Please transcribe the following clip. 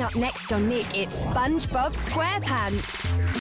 Coming up next on Nick, it's SpongeBob SquarePants.